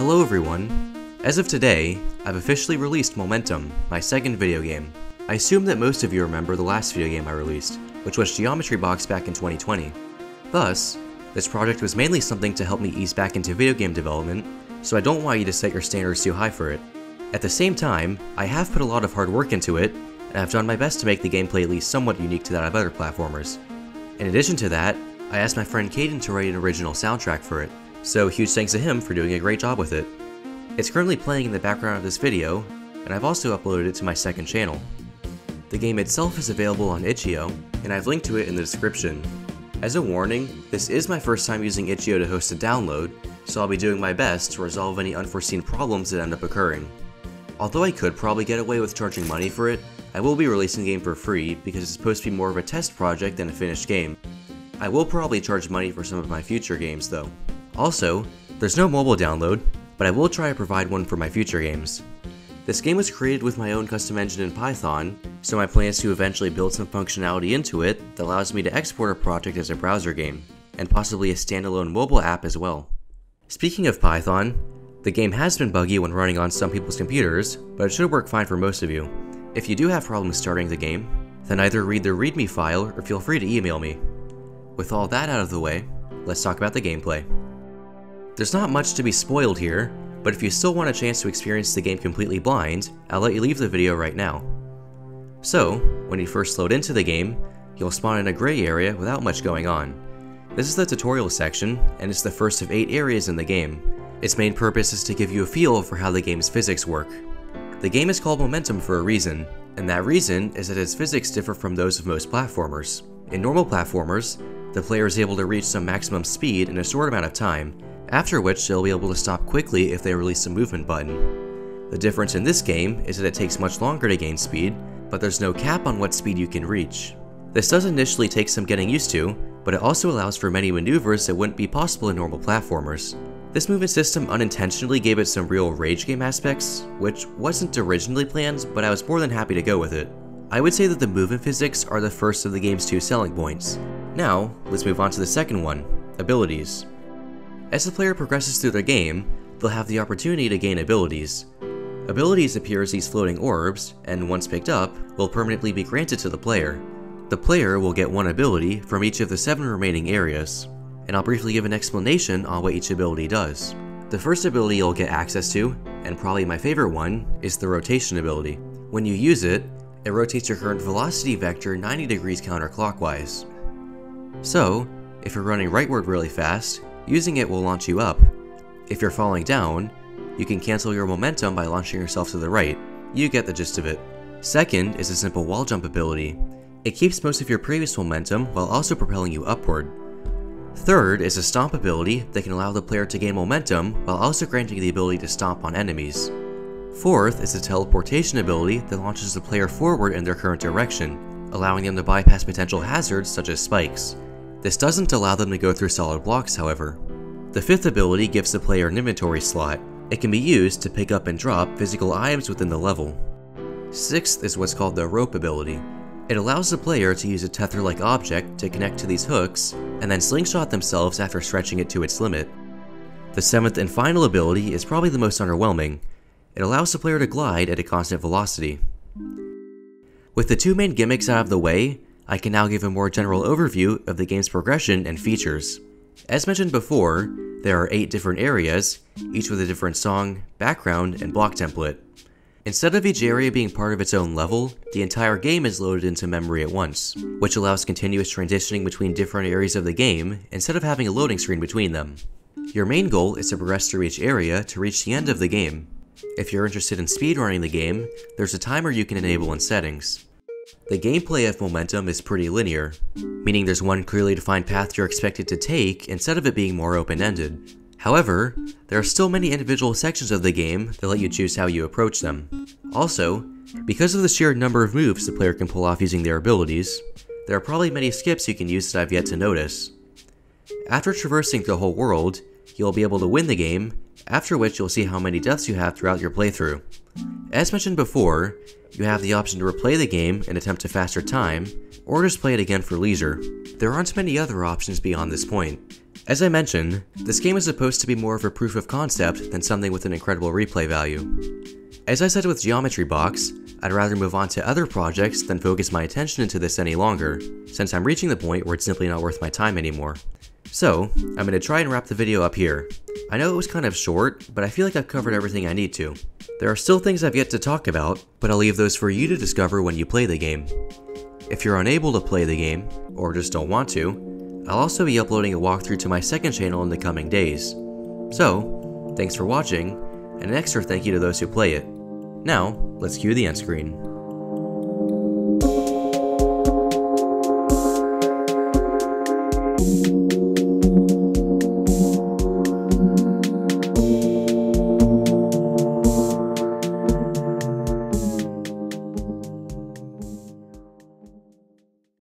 Hello everyone! As of today, I've officially released Momentum, my second video game. I assume that most of you remember the last video game I released, which was Geometry Box back in 2020. Thus, this project was mainly something to help me ease back into video game development, so I don't want you to set your standards too high for it. At the same time, I have put a lot of hard work into it, and I've done my best to make the gameplay at least somewhat unique to that of other platformers. In addition to that, I asked my friend Caiden to write an original soundtrack for it, so huge thanks to him for doing a great job with it. It's currently playing in the background of this video, and I've also uploaded it to my second channel. The game itself is available on itch.io, and I've linked to it in the description. As a warning, this is my first time using itch.io to host a download, so I'll be doing my best to resolve any unforeseen problems that end up occurring. Although I could probably get away with charging money for it, I will be releasing the game for free because it's supposed to be more of a test project than a finished game. I will probably charge money for some of my future games though. Also, there's no mobile download, but I will try to provide one for my future games. This game was created with my own custom engine in Python, so my plan is to eventually build some functionality into it that allows me to export a project as a browser game, and possibly a standalone mobile app as well. Speaking of Python, the game has been buggy when running on some people's computers, but it should work fine for most of you. If you do have problems starting the game, then either read the README file or feel free to email me. With all that out of the way, let's talk about the gameplay. There's not much to be spoiled here, but if you still want a chance to experience the game completely blind, I'll let you leave the video right now. So, when you first load into the game, you'll spawn in a gray area without much going on. This is the tutorial section, and it's the first of 8 areas in the game. Its main purpose is to give you a feel for how the game's physics work. The game is called Momentum for a reason, and that reason is that its physics differ from those of most platformers. In normal platformers, the player is able to reach some maximum speed in a short amount of time, after which they'll be able to stop quickly if they release the movement button. The difference in this game is that it takes much longer to gain speed, but there's no cap on what speed you can reach. This does initially take some getting used to, but it also allows for many maneuvers that wouldn't be possible in normal platformers. This movement system unintentionally gave it some real rage game aspects, which wasn't originally planned, but I was more than happy to go with it. I would say that the movement physics are the first of the game's two selling points. Now, let's move on to the second one, abilities. As the player progresses through the game, they'll have the opportunity to gain abilities. Abilities appear as these floating orbs, and once picked up, will permanently be granted to the player. The player will get one ability from each of the seven remaining areas, and I'll briefly give an explanation on what each ability does. The first ability you'll get access to, and probably my favorite one, is the rotation ability. When you use it, it rotates your current velocity vector 90 degrees counterclockwise. So, if you're running rightward really fast, using it will launch you up. If you're falling down, you can cancel your momentum by launching yourself to the right. You get the gist of it. Second is a simple wall jump ability. It keeps most of your previous momentum while also propelling you upward. Third is a stomp ability that can allow the player to gain momentum while also granting the ability to stomp on enemies. Fourth is a teleportation ability that launches the player forward in their current direction, allowing them to bypass potential hazards such as spikes. This doesn't allow them to go through solid blocks, however. The fifth ability gives the player an inventory slot. It can be used to pick up and drop physical items within the level. Sixth is what's called the rope ability. It allows the player to use a tether-like object to connect to these hooks, and then slingshot themselves after stretching it to its limit. The seventh and final ability is probably the most underwhelming. It allows the player to glide at a constant velocity. With the two main gimmicks out of the way, I can now give a more general overview of the game's progression and features. As mentioned before, there are 8 different areas, each with a different song, background, and block template. Instead of each area being part of its own level, the entire game is loaded into memory at once, which allows continuous transitioning between different areas of the game instead of having a loading screen between them. Your main goal is to progress through each area to reach the end of the game. If you're interested in speedrunning the game, there's a timer you can enable in settings. The gameplay of Momentum is pretty linear, meaning there's one clearly defined path you're expected to take instead of it being more open-ended. However, there are still many individual sections of the game that let you choose how you approach them. Also, because of the sheer number of moves the player can pull off using their abilities, there are probably many skips you can use that I've yet to notice. After traversing the whole world, you'll be able to win the game, after which you'll see how many deaths you have throughout your playthrough. As mentioned before, you have the option to replay the game and attempt a faster time, or just play it again for leisure. There aren't many other options beyond this point. As I mentioned, this game is supposed to be more of a proof of concept than something with an incredible replay value. As I said with Geometry Box, I'd rather move on to other projects than focus my attention into this any longer, since I'm reaching the point where it's simply not worth my time anymore. So, I'm going to try and wrap the video up here. I know it was kind of short, but I feel like I've covered everything I need to. There are still things I've yet to talk about, but I'll leave those for you to discover when you play the game. If you're unable to play the game, or just don't want to, I'll also be uploading a walkthrough to my second channel in the coming days. So, thanks for watching, and an extra thank you to those who play it. Now, let's cue the end screen.